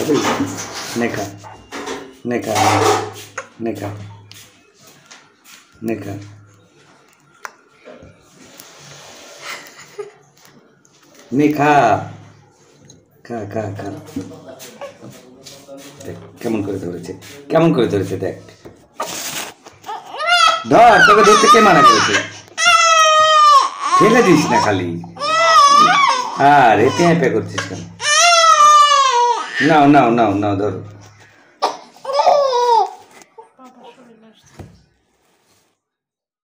খাবি নেখা নেখা নেখা নেখা খা খা খা দেখ কেমন করে ধরেছে? কেমন করে ধরেছে দেখ। ধর, তোকে ধরতে কে মানা করেছে? ফেলে দিস না খালি। আর এতে হ্যাপে করছিস কেন? Não, não, não, não, Daru.